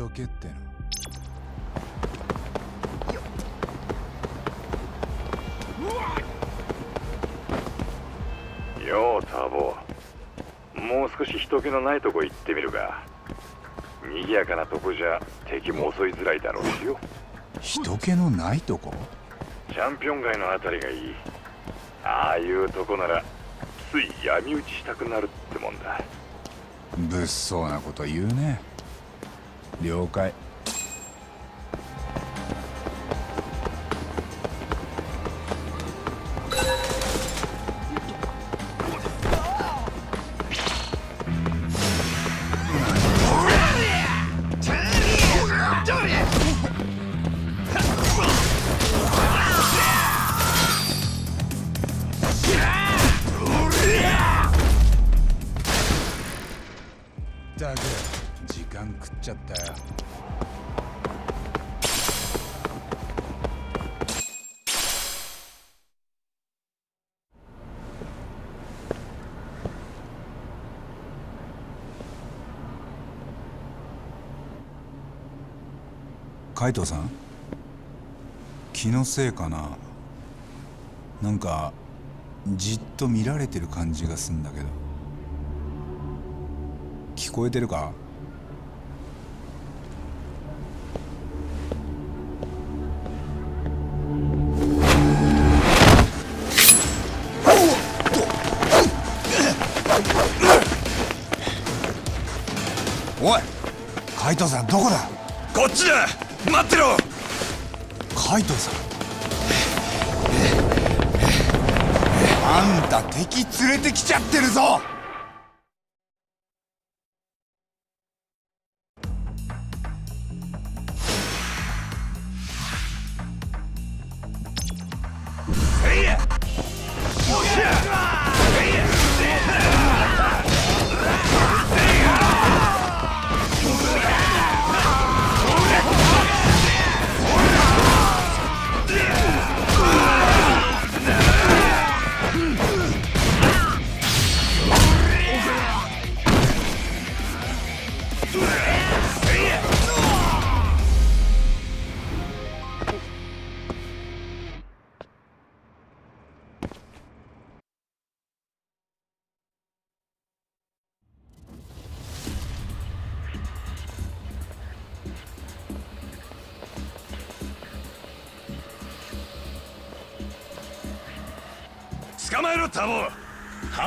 とけっての。ようターボ。もう少し人気のないとこ行ってみるか。賑やかなとこじゃ敵も襲いづらいだろうしよ。人気のないとこ？チャンピオン街のあたりがいい。ああいうとこならつい闇討ちしたくなるってもんだ。物騒なこと言うね了解。海藤さん？気のせいかな？なんかじっと見られてる感じがすんだけど。聞こえてるか？おい海藤さんどこだ？こっちだ！待ってろ。カイトさん。あんた敵連れてきちゃってるぞ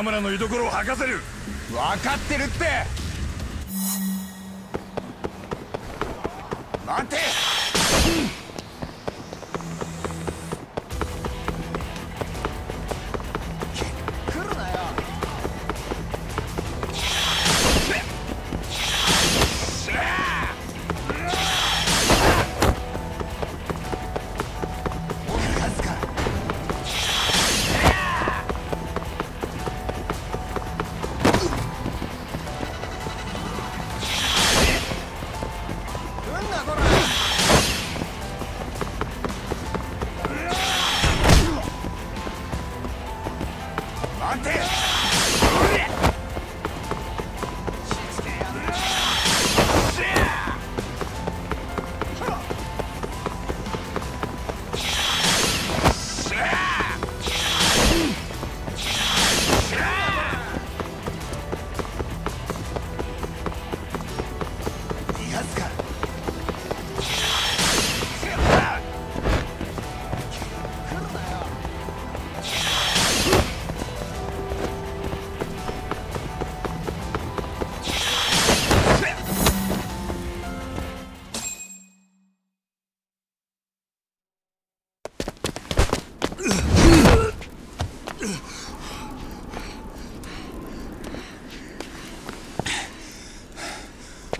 羽村の居所を吐かせる。分かってるって。待て。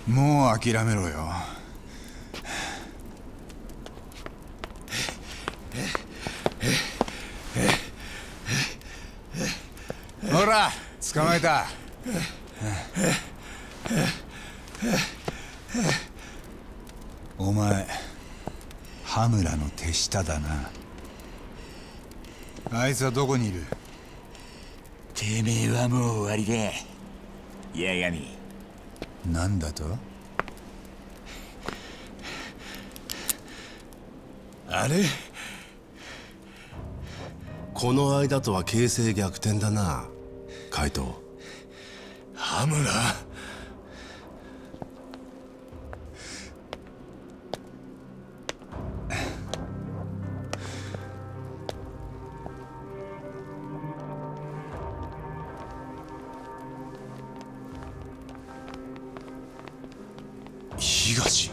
もう諦めろよ。ほら捕まえた。お前羽村の手下だな。あいつはどこにいる？てめえはもう終わりだ。八神なんだと？あれ？この間とは形勢逆転だなカイト。羽村東。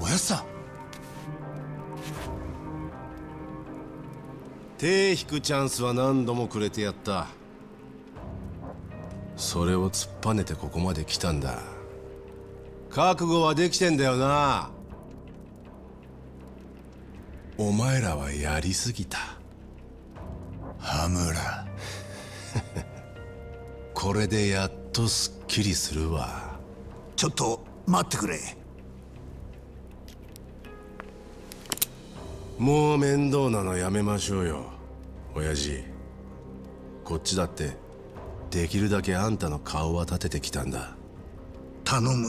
おやっさん。手引くチャンスは何度もくれてやった。それを突っぱねてここまで来たんだ。覚悟はできてんだよな。お前らはやりすぎた。羽村。これでやっとすっきりするわ。ちょっと待ってくれ。もう面倒なのやめましょうよ。親父。こっちだってできるだけあんたの顔は立ててきたんだ。頼む。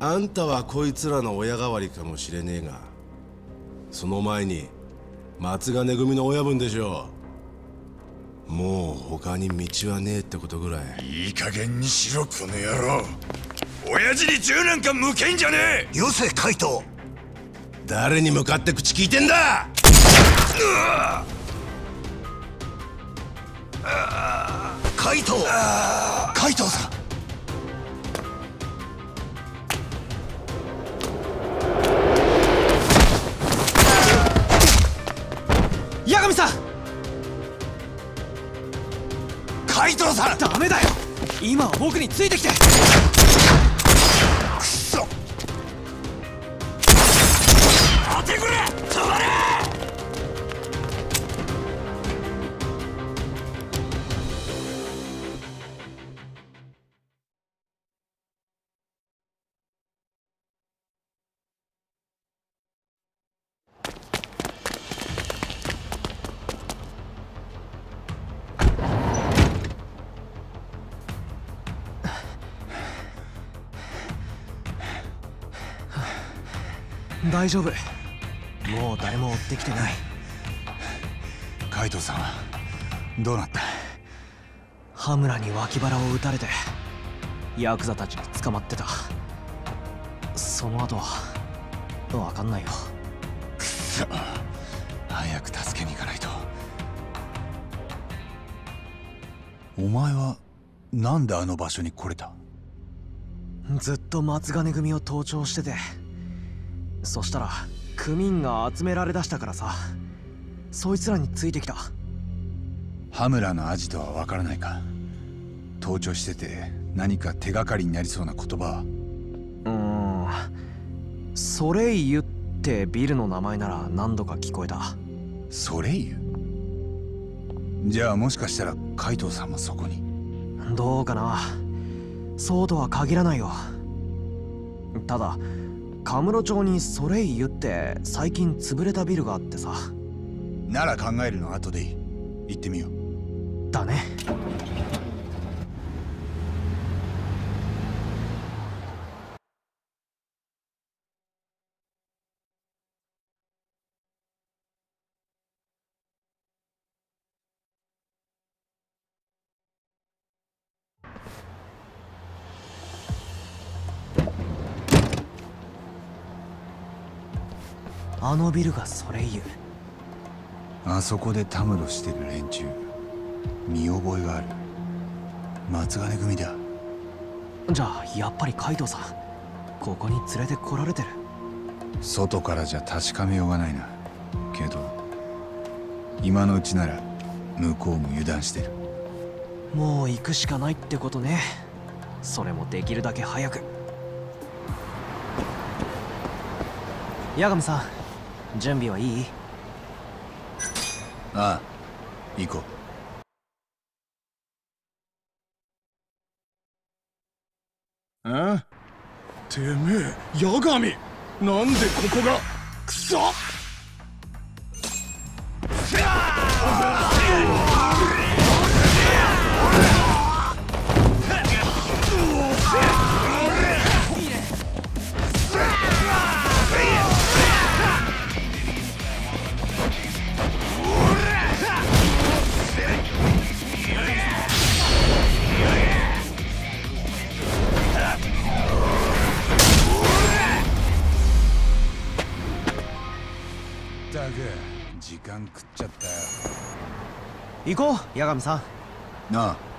あんたはこいつらの親代わりかもしれねえがその前に松金組の親分でしょう他に道はねえってことぐらい。いい加減にしろこの野郎。親父に銃なんか向けんじゃねえ。よせカイト誰に向かって口聞いてんだ！カイトカイトさん郎さん。ダメだよ。今は僕についてきて。大丈夫。もう誰も追ってきてない。カイトさんはどうなった？羽村に脇腹を撃たれてヤクザたちに捕まってた。その後は分かんないよ。早く助けに行かないと。お前はなんであの場所に来れた？ずっと松金組を盗聴しててそしたら組員が集められだしたからさ。そいつらについてきた。羽村のアジトは分からないか。盗聴してて何か手がかりになりそうな言葉。はうーん。ソレイユってビルの名前なら何度か聞こえた。ソレイユじゃあもしかしたらカイトさんもそこに。どうかな。そうとは限らないよ。ただカムロ町にソレイユって最近潰れたビルがあってさ。なら考えるのは後でいい。行ってみよう。だねのビルがソレイユあそこでたむろしてる連中見覚えがある。松金組だ。じゃあやっぱりカイトさんここに連れてこられてる。外からじゃ確かめようがないな。けど今のうちなら向こうも油断してる。もう行くしかないってことね。それもできるだけ早く。八神さん準備はいい？ああ行こう。あてめえ八神。なんでここが？くそ！だ食っちゃったよ。行こう八神さん。なあ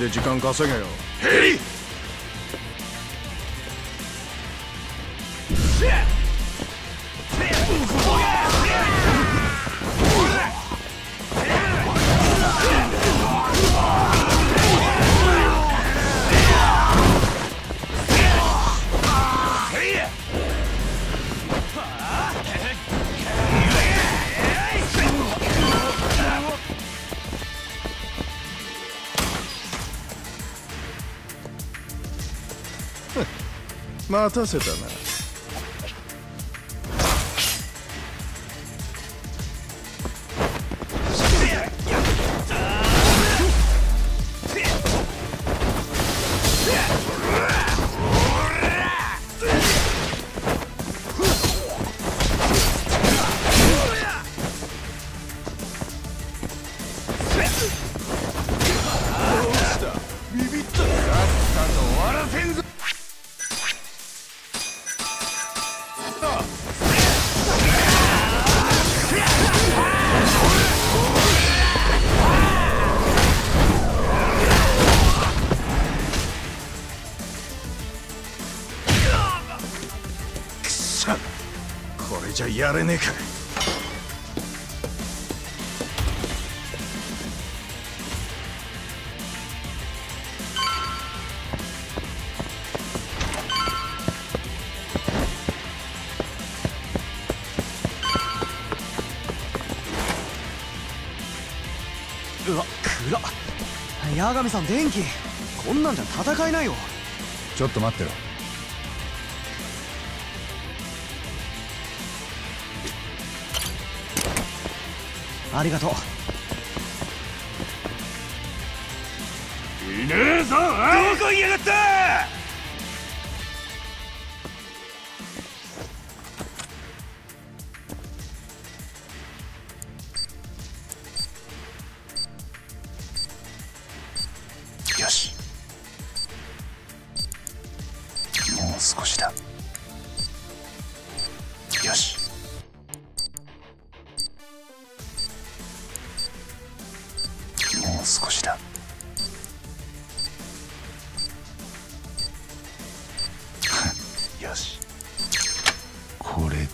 で時間稼げよ。へい待たせたな。うわ暗っ。八神さん電気。こんなんじゃ戦えないよ。ちょっと待ってろ。ありがとう。いねえぞどこがっ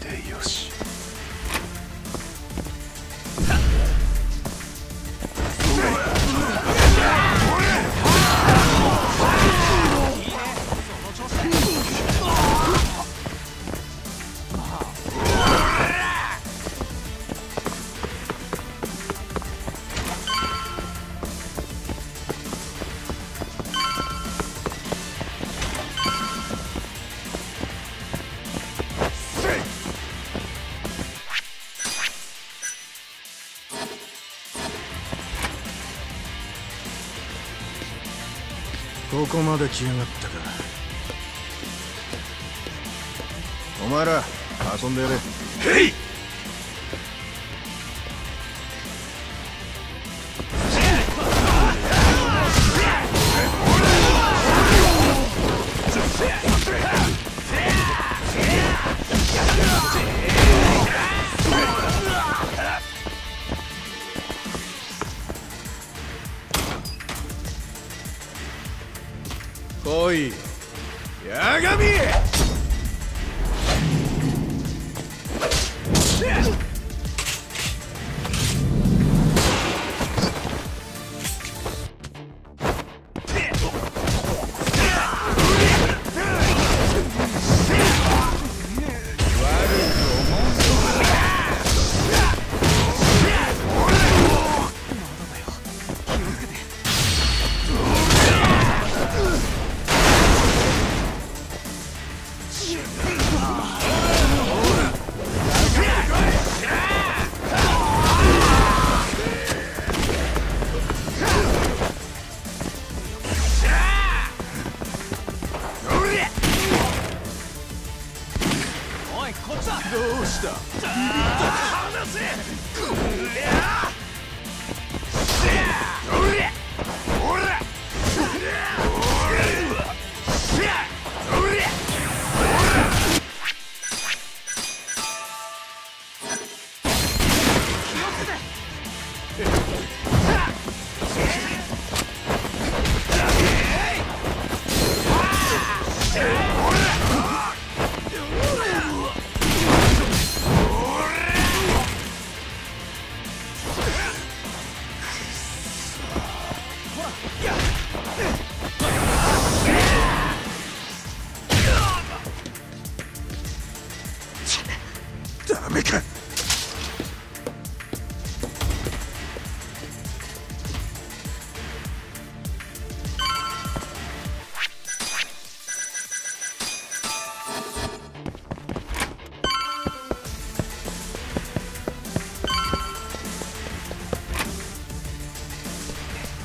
てよし。こまで来やがったか。お前ら遊んでやれ。へい来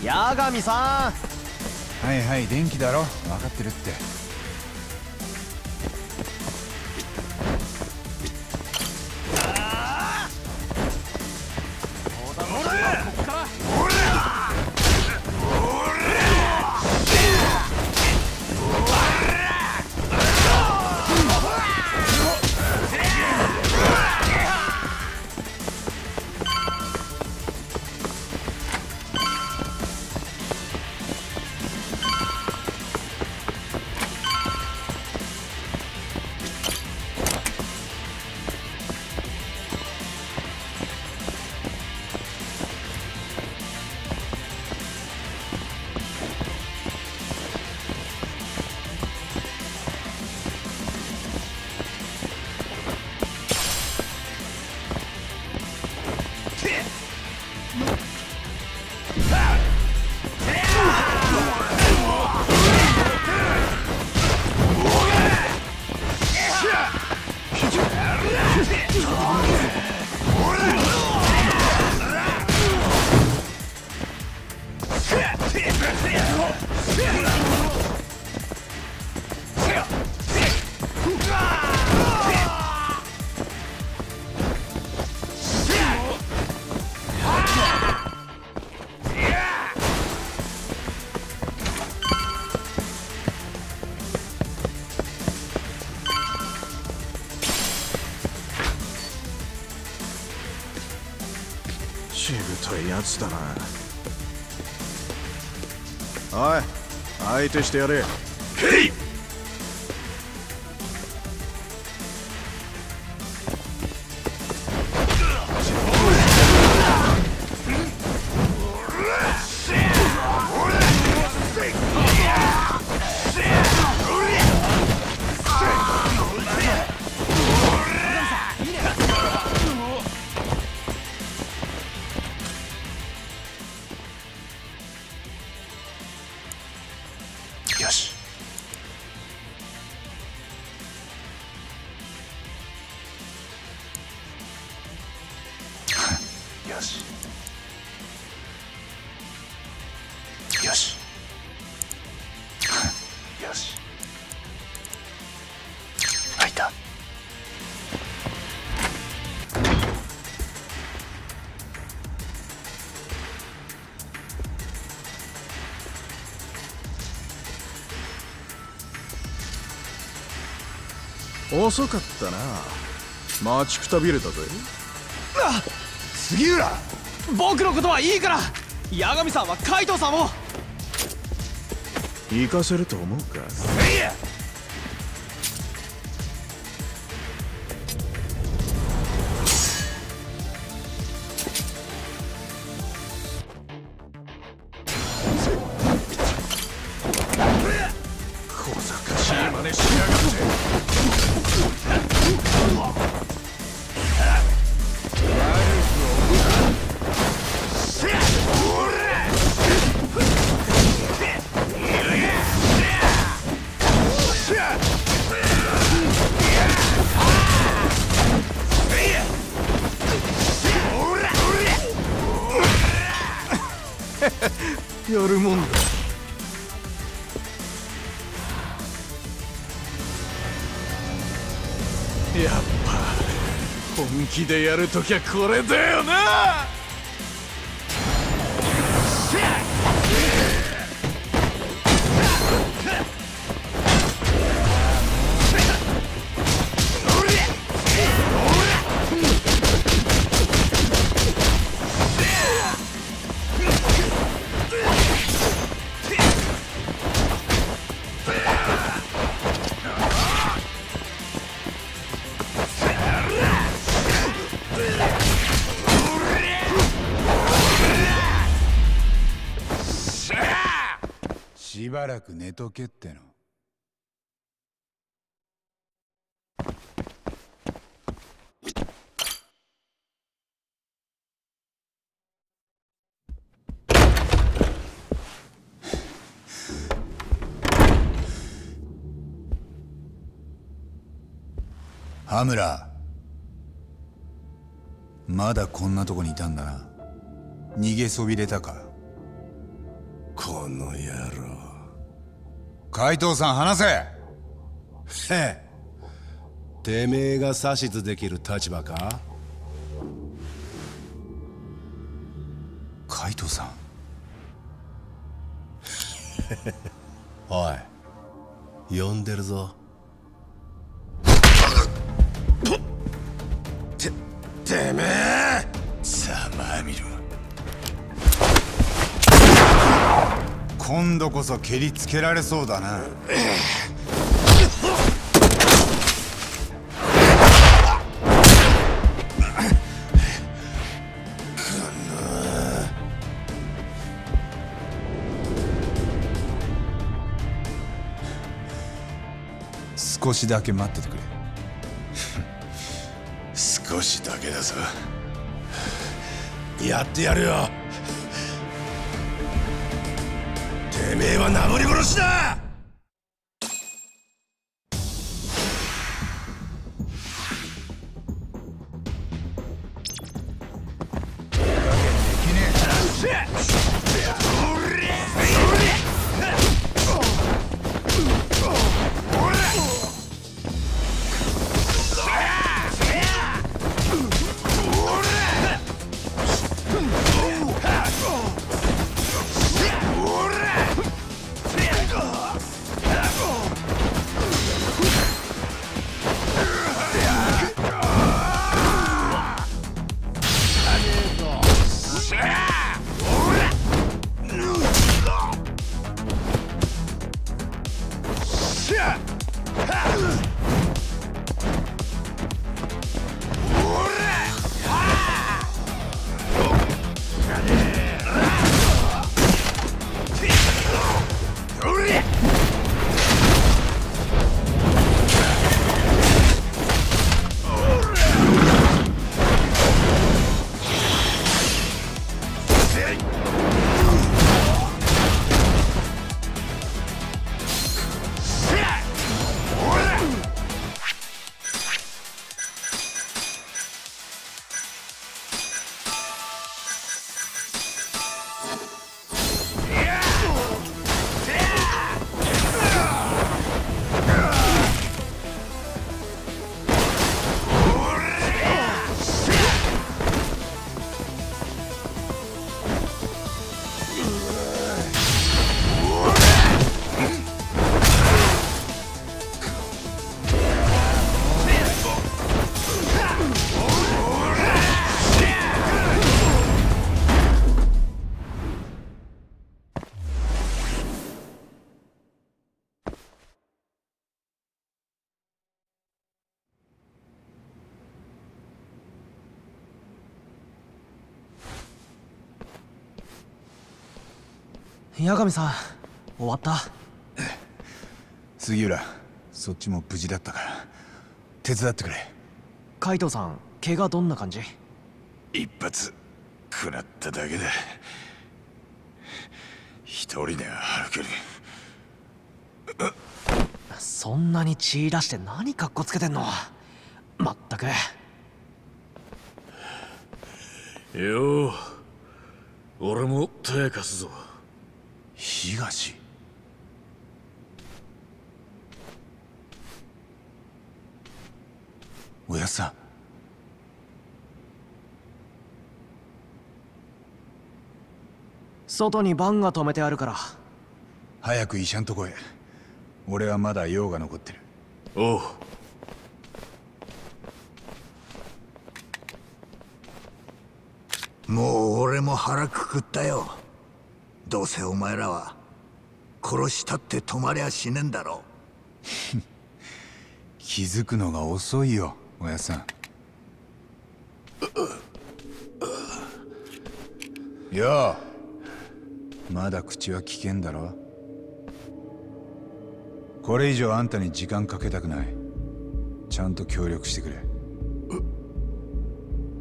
八神さん。はいはい電気だろ。分かってるって。相手してやれ。遅かったな。待ちくたびれたぜ。杉浦僕のことはいいから八神さんは海藤さんを。行かせると思うか？本気でやるときはこれだよな！ばらく寝とけっての。羽村まだこんなとこにいたんだな。逃げそびれたか。この野郎。海藤さん話せ。へえ。てめえが指図できる立場か？海藤さん。おい呼んでるぞ。ててめえ今度こそ蹴りつけられそうだな。少しだけ待っててくれ。少しだけだぞ。やってやるよ。てめえは名乗り殺しだ！八神さん終わった？杉浦そっちも無事だったから。手伝ってくれ。カイトさん怪我どんな感じ？一発食らっただけだ一人では歩ける。そんなに血出して何カッコつけてんの？まったく。よう。俺も手貸すぞ東。おやっさん。外にバンが止めてあるから。早く医者んとこへ。俺はまだ用が残ってる。おう。もう俺も腹くくったよどうせお前らは殺したって止まりゃしねえんだろ 気づくのが遅いよおやさん。よう。まだ口は危険だろ。これ以上あんたに時間かけたくない。ちゃんと協力してくれ。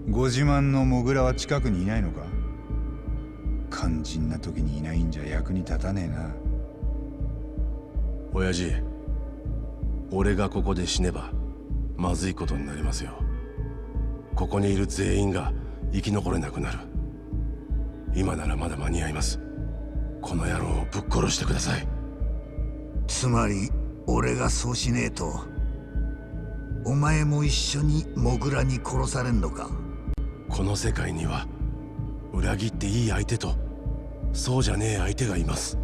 ご自慢のモグラは近くにいないのか？肝心な時にいないんじゃ役に立たねえな。親父俺がここで死ねばまずいことになりますよ。ここにいる全員が生き残れなくなる。今ならまだ間に合います。この野郎をぶっ殺してください。つまり俺がそうしねえとお前も一緒にモグラに殺されんのか。この世界には裏切っていい相手とそうじゃねえ相手がいます。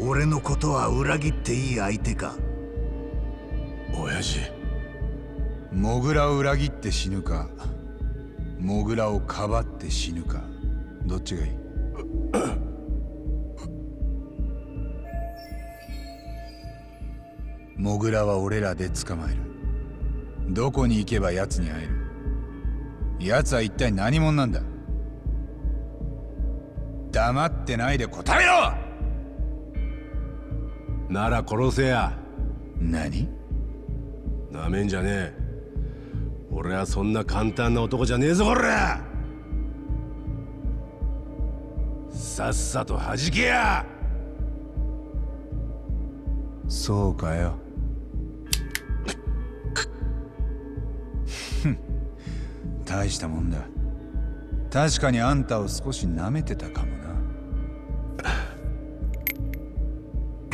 俺のことは裏切っていい相手か？親父。モグラを裏切って死ぬか？モグラをかばって死ぬか？どっちがいい？モグラは俺らで捕まえる。どこに行けば奴に会える？奴は一体何者なんだ？黙ってないで答えろ！なら殺せや。何？なめんじゃねえ。俺はそんな簡単な男じゃねえぞこら！さっさと弾けや！そうかよ。ふん。大したもんだ。確かにあんたを少し舐めてたかも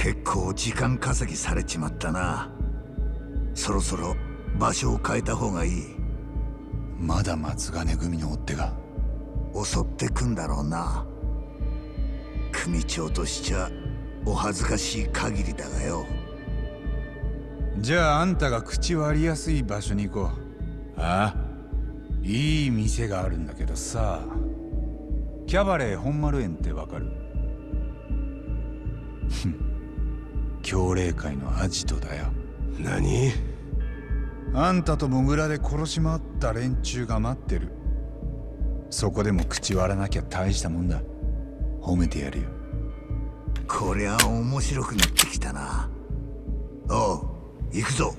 結構時間稼ぎされちまったな。そろそろ場所を変えた方がいい。まだ松金組の追っ手が。襲ってくんだろうな。組長としちゃお恥ずかしい限りだがよ。じゃああんたが口割りやすい場所に行こあういい店があるんだけどさ。キャバレー本丸園ってわかる？ふん協励会のアジトだよ。何？あんたとモグラで殺し回った連中が待ってる。そこでも口割らなきゃ大したもんだ。褒めてやるよ。こりゃ面白くなってきたな。おう行くぞ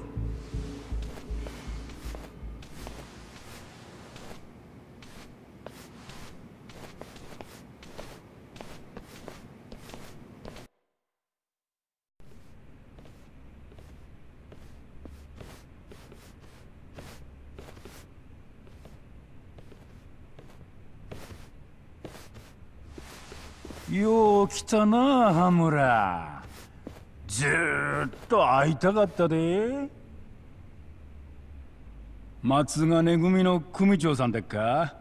よう来たな羽村。ずーっと会いたかったで。松金組の組長さんだっか？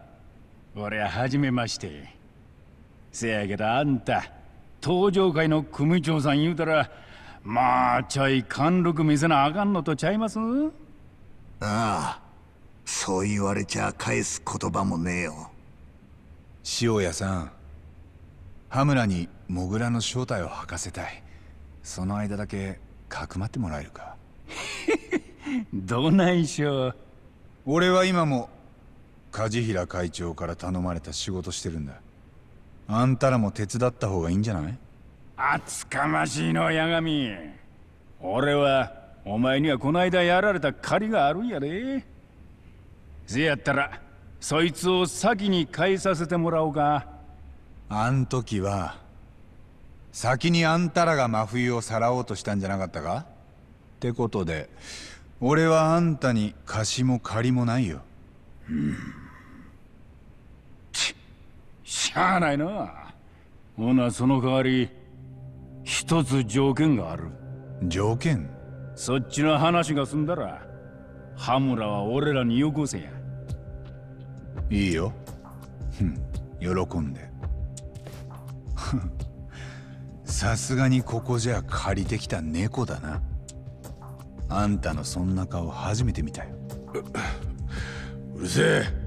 俺は初めまして。せやけどあんた登場会の組長さん言うたらまあちょい貫禄見せなあかんのとちゃいます？ああそう言われちゃ返す言葉もねえよ。塩屋さん羽村にモグラの正体を吐かせたい。その間だけかくまってもらえるか。どないしょ俺は今も梶平会長から頼まれた仕事してるんだ。あんたらも手伝った方がいいんじゃない？厚かましいの八神俺はお前にはこないだやられた借りがあるんやで。せやったらそいつを先に返させてもらおうかあん時は先にあんたらが真冬をさらおうとしたんじゃなかったか？ってことで俺はあんたに貸しも借りもないよ。しゃあないな。ほなその代わり一つ条件がある。条件？そっちの話が済んだら羽村は俺らによこせや。いいよ。喜んで さすがにここじゃ借りてきた猫だな。あんたのそんな顔初めて見たよ。うるせえ。